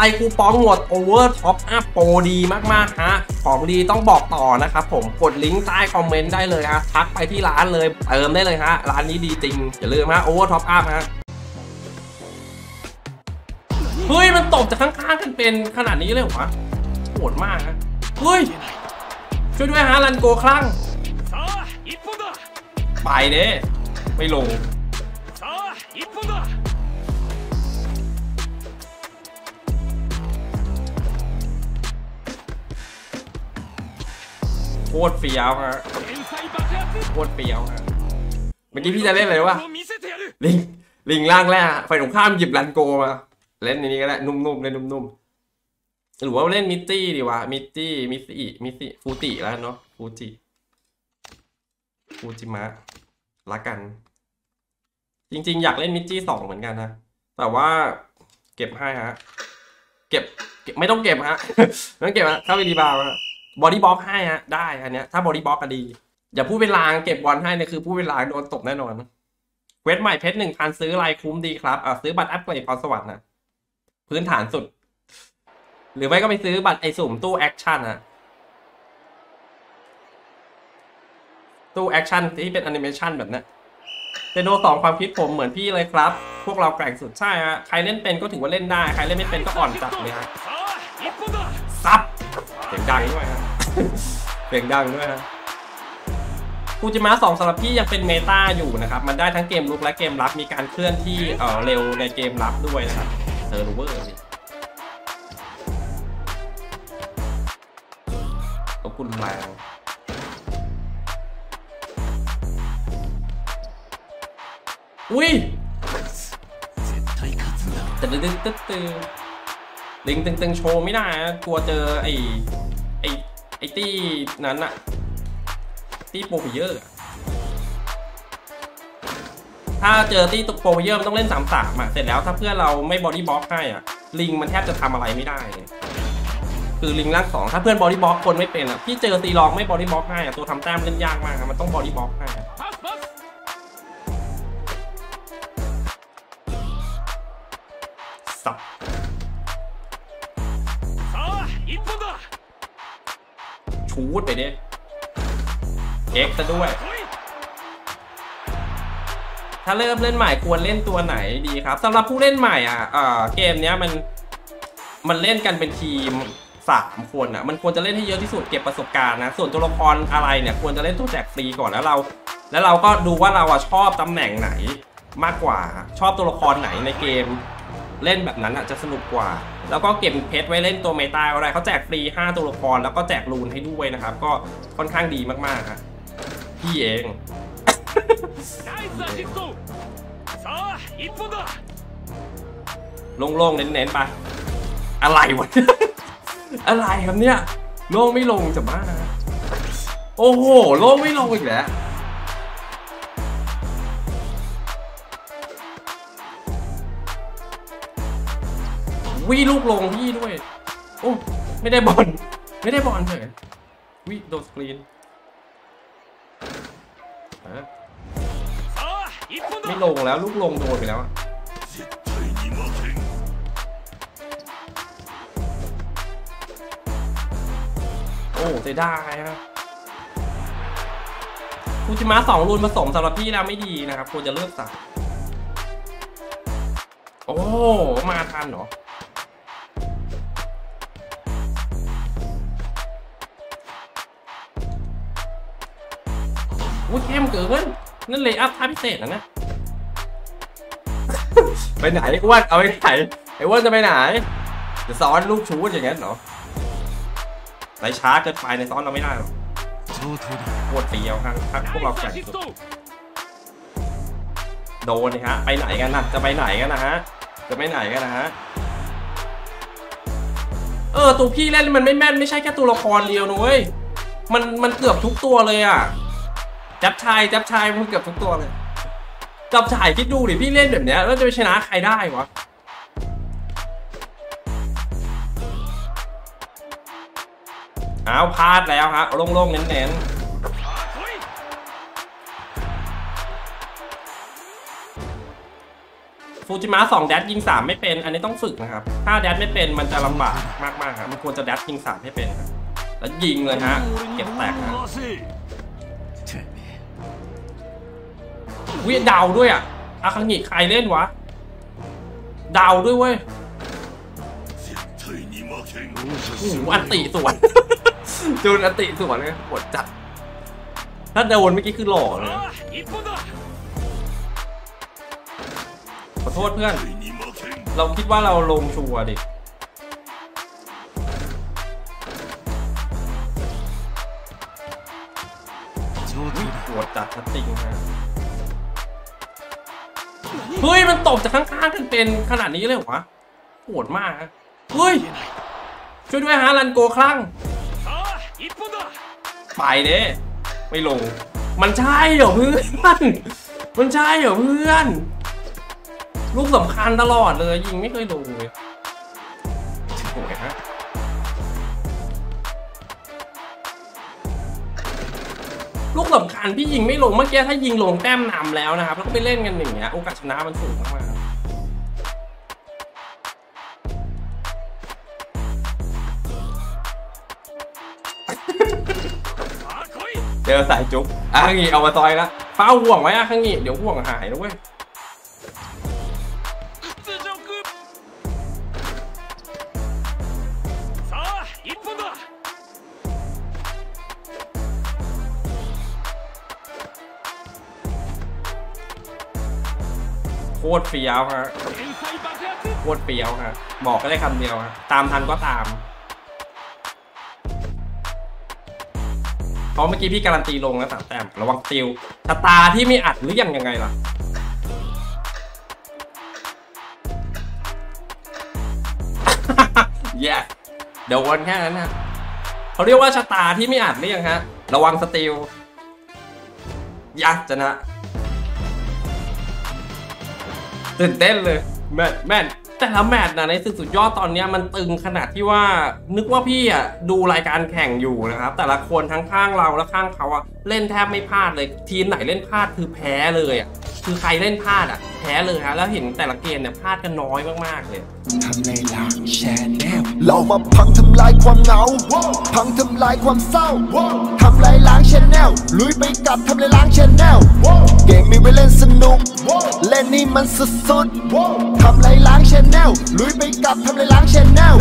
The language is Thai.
ใครคูปองหมด Over Top Up โปรดีมากๆฮะของดีต้องบอกต่อนะครับผมกดลิงก์ใต้คอมเมนต์ได้เลยฮะทักไปที่ร้านเลยเติมได้เลยฮะร้านนี้ดีจริง อย่าลืมฮะ Over Top Up ฮะเฮ้ย มันตกจากข้างๆกันเป็นขนาดนี้เลยเหรอโหดมากฮะเฮ้ย ช่วยด้วยฮะรันโกคลั่งไปเน้ไม่ลง ตรเฟี้ยวครับโคตรเฟี้ยวครับเมื่อกี้พี่จะเล่นอะไรวะลิงลิงล่างแรกไฟตรงข้ามหยิบรันโกมา เล่นในนี้ก็ได้นุ่มๆเล่นนุ่มๆหรือว่าเล่นมิตตี้ดีวะมิตตี้มิตตี้มิตตี้ฟูติแล้วเนาะฟูจิฟูจิมะละกัน จริง ๆ อยากเล่นมิตตี้สองเหมือนกันนะแต่ว่าเก็บให้ฮะ เก็บ ไม่ต้องเก็บฮะไม่ต้องเก็บฮะเข้าไปดีบาวฮะ body block ให้ฮะได้อันเนี้ยถ้า body block ก็ดี อย่าพูดเป็นลางเก็บบอลให้เนี่ยคือพูดเป็นลางโดนตกแน่นอนเวทใหม่เพชรหนึ่งพันซื้อลายคุ้มดีครับอ่าซื้อบัตรอัพเกรดพรสวรรค์นะพื้นฐานสุด หรือไม่ก็ไปซื้อบัตรไอสุ่มตู้ action อะตู้ action ที่เป็นแอนิเมชั่นแบบนี้เซโนสองความคิดผมเหมือนพี่เลยครับ พวกเราแกร่งสุดใช่ฮะใครเล่นเป็นก็ถือว่าเล่นได้ ใครเล่นไม่เป็นก็อ่อนจัดเลยฮะซับ เสียงดังด้วยฮะเสียงดังด้วยฮะฟูจิมะสองสำหรับพี่ยังเป็นเมตาอยู่นะครับ มันได้ทั้งเกมลุกและเกมรับมีการเคลื่อนที่เออเร็วในเกมรับด้วยนะครับเซอร์เวอร์สิขอบคุณแมงอุ้ยตึ๊ดตึ๊ดตึ๊ดตึ๊ดลิงตึงตึงโชว์ไม่ได้กลัวเจอไอ ไอ้ตี้นั้นอะตี้โปรพิเยอร์ถ้าเจอตี้ตุกโปรพิเยอร์มันต้องเล่นสามสามอะเสร็จแล้วถ้าเพื่อนเราไม่บอดี้บล็อกให้อะลิงมันแทบจะทำอะไรไม่ได้เลยคือลิงร่างสองถ้าเพื่อนบอดี้บล็อกคนไม่เป็นอะพี่เจอตีลองไม่บอดี้บล็อกให้อะตัวทำแต้มเล่นยากมากครัมันต้องบอดี้บล็อกให้สับ ชูดไปดิเอ็กซะด้วย ถ้าเริ่มเล่นใหม่ควรเล่นตัวไหนดีครับสำหรับผู้เล่นใหม่อะเกมเนี้ยมันมันเล่นกันเป็นทีมสามคนอะมันควรจะเล่นให้เยอะที่สุดเก็บประสบการณ์นะส่วนตัวละครอะไรเนี่ยควรจะเล่นตัวแจกฟรีก่อนแล้วเรา แล้วเราก็ดูว่าเราอะชอบตำแหน่งไหนมากกว่าชอบตัวละครไหนในเกม เล่นแบบนั้นอะจะสนุกกว่า แล้วก็เก็บเพชรไว้เล่นตัวเมตาอะไรเขาแจกฟรี 5 ตัวละครแล้วก็แจกรูนให้ด้วยนะครับ ก็ค่อนข้างดีมากๆครับพี่เองโล่งๆเน้นๆไปอะไรวะอะไรครับเนี่ยโล่งไม่ลงจะบ้านะโอ้โหโล่งไม่ลงอีกแล้ว วิลูกลงพี่ด้วย โอ้ไม่ได้บอลไม่ได้บอลเลยวิโดนสกรีนไม่ลงแล้วลูกลงโดนไปแล้วโอ้เสียดาครับฟูจิมะสองรูนผสมสำหรับพี่นะไม่ดีนะครับควรจะเลือกสักโอ้ มาทันเหรอ อุ้ยเข้มเกินนั่นเลยอัพท่าพิเศษนะนะ ไปไหนไอ้วานเอาไปไหนไอ้อ้วนจะไปไหน จะซ้อนลูกชูอย่างเงี้ยเหรอไรช้าเกินไปในซ้อนเราไม่ได้หรอกโคตรเดียวครับพวกเราแข่งสุดโดนนะฮะ ไปไหนกันนะจะไปไหนกันนะฮะ จะไปไหนกันนะฮะ เออ ตัวพี่เล่นมันไม่แม่นไม่ใช่แค่ตัวละครเดียวนุ้ย มันมันเกือบทุกตัวเลยอะ จับชายจับชายมันเกือบทุกตัวเลยจับชายคิดดูดิพี่เล่นแบบเนี้ยแล้วจะไปชนะใครได้วะเอาพลาดแล้วครับโล่งๆเน้นๆฟูจิมะสองแดดยิงสามไม่เป็น อันนี้ต้องฝึกนะครับ ถ้าแดดไม่เป็นมันจะลำบากมากๆครับมันควรจะแดดยิงสามให้เป็น แล้วยิงเลยฮะ เก็บแตกนะ วิดาวด้วยอะอาคังหิใครเล่นวะ ดาวด้วยเว้ยโอ้อันติสวนโดนอันติสวนเลยปวดจัด ถ้าโดวนเมื่อกี้คือหล่อเลยขอโทษเพื่อน เราคิดว่าเราลงชัวร์ดิปวดจัดทัดติงนะ เฮ้ย มันตกจากข้างๆกันเป็นขนาดนี้เลยเหรอวะโหดมากฮะเฮ้ย ช่วยด้วยฮะรันโกคลั่ง ไปเด้ไม่ลง มันใช่เหรอเพื่อน มันใช่เหรอเพื่อน ลูกสำคัญตลอดเลยยิงไม่เคยลง ลูกสำคัญพี่ยิงไม่ลงเมื่อกี้ถ้ายิงลงแต้มนำแล้วนะครับแล้วก็ไปเล่นกันอย่างเงี้ยโอกาสชนะมันสูงมากเจอสายจุกบอะงี้เอามาซอยละเฝ้าห่วงไว้อะข้างนี้เดี๋ยวห่วงหายนะเว้ย โคตรเปียวฮะโคตรเปียวฮะบอกก็ได้คำเดียวฮะตามทันก็ตามเพราะเมื่อกี้พี่การันตีลงแล้วสามแต้มระวังติวชะตาที่ไม่อัดหรือยังยังไงล่ะแย่เดี๋ยววันแค่นั้นนะเขาเรียกว่าชะตาที่ไม่อัดหรือยังฮะ ระวังสติลยากษ์นะ ตื่นเต้นเลย แมทแมทแต่ละแมทนะในศึกสุดยอดตอนเนี้ยมันตึงขนาดที่ว่านึกว่าพี่อะดูรายการแข่งอยู่นะครับ แต่ละคนทั้งข้างเราและข้างเขาอะเล่นแทบไม่พลาดเลย ทีมไหนเล่นพลาดคือแพ้เลยอะคือใครเล่นพลาดอะแพ้เลยฮะแล้วเห็นแต่ละเกมเนี่ยพลาดกันน้อยมากๆเลยทำในหลังแชนแนล เรามาพังทำลายความเหงา พังทำลายความเศร้า ทำลายล้าง Channel ลุยไปกับทำลายล้าง Channel เกมมีไว้เล่นสนุก เล่นนี่มันสุดๆทำลายล้าง Channel ลุยไปกับทำลายล้าง Channel